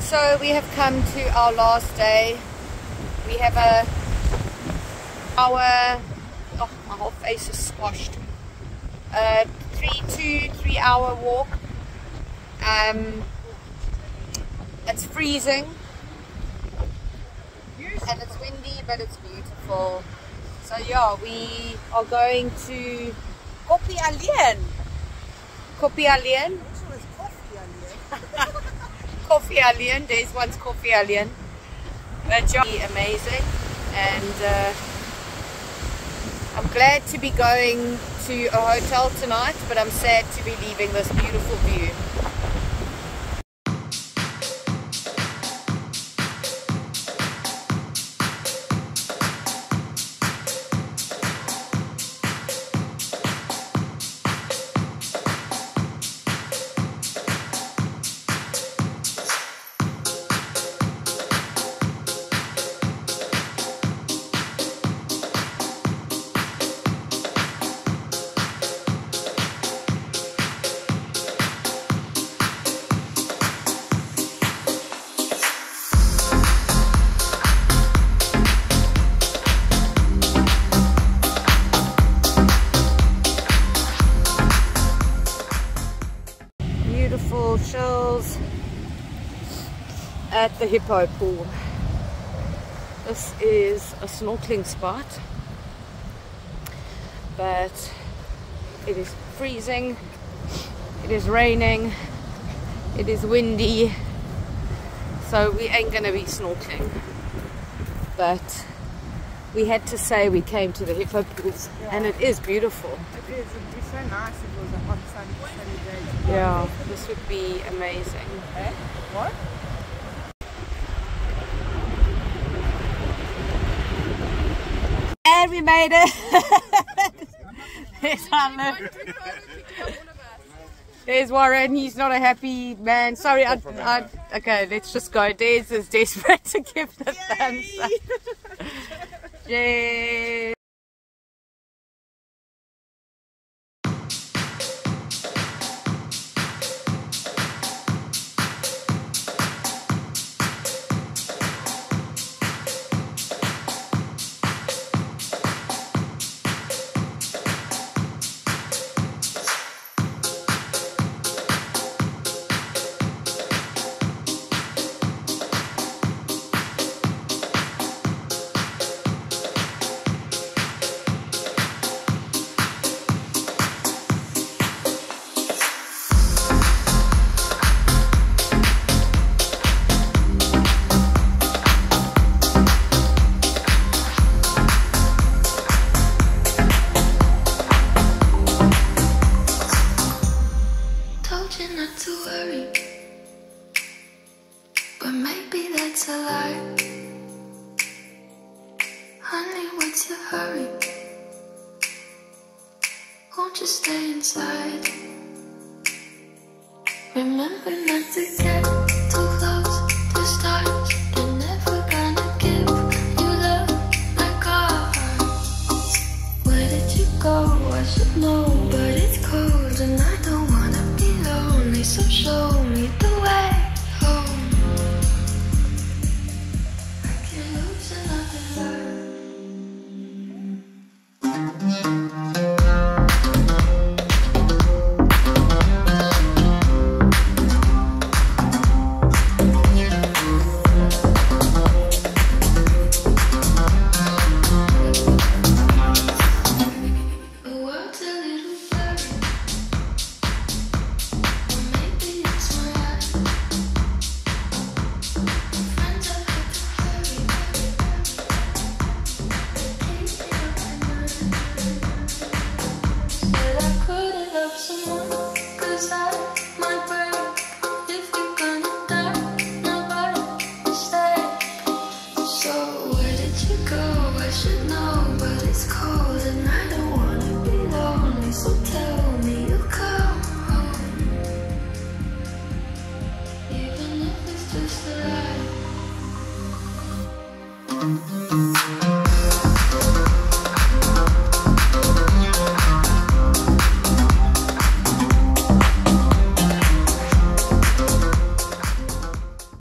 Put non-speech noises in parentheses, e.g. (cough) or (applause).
So we have come to our last day. We have a our oh my whole face is squashed. A three two three hour walk. Um it's freezing and it's windy but it's beautiful. So yeah, we are going to Koppie Alleen. Koppie Alleen. (laughs) Coffee Alien. There's one's Coffee Alien. But yeah, amazing. And uh, I'm glad to be going to a hotel tonight, but I'm sad to be leaving this beautiful view. Chills at the hippo pool. This is a snorkeling spot, but it is freezing, it is raining, it is windy, so we ain't gonna be snorkeling. But we had to say we came to the hippo pools, Yeah. and it is beautiful. It is. It'd be so nice if it was a hot, sunny, sunny day. Yeah, this would be amazing. Eh? What? And we made it. (laughs) There's Hunter. There's Warren. He's not a happy man. Sorry, I, I, okay, let's just go. Des is desperate (laughs) to give the thumbs up. Yay. it's a. Honey, what's your hurry? Won't you stay inside? Remember not to get too close to stars. They're never gonna give you love like ours. Where did you go? I should know, but it's cold and I don't wanna be lonely, so show me. So where did you go? I should know.